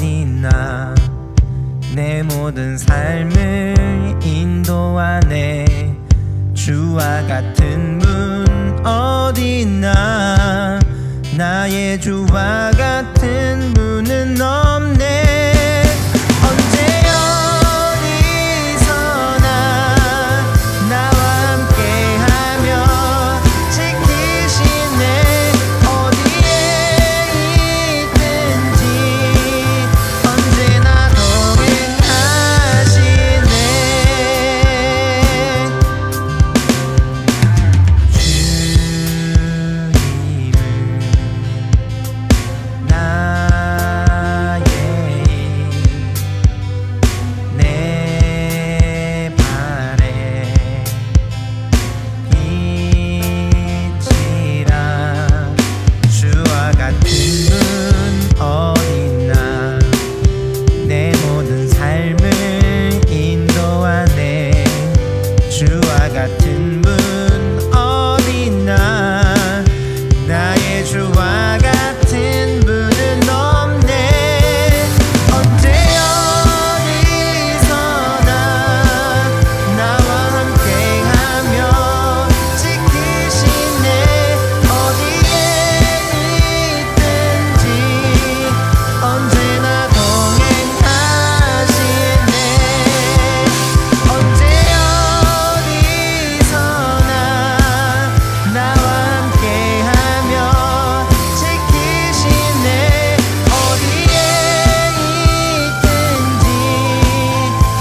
어디나 내 모든 삶을 인도하네 주와 같은 분 어디나 나의 주와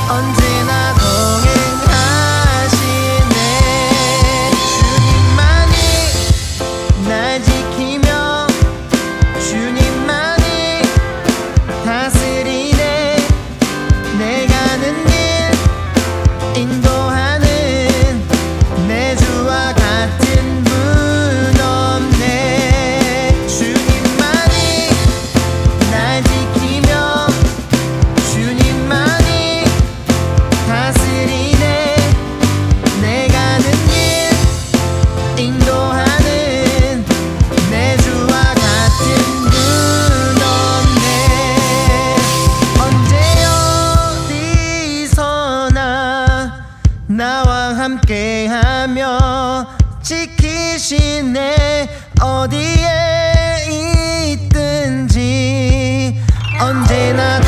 und 함께하며 지키시네. 어디에 있든지 언제나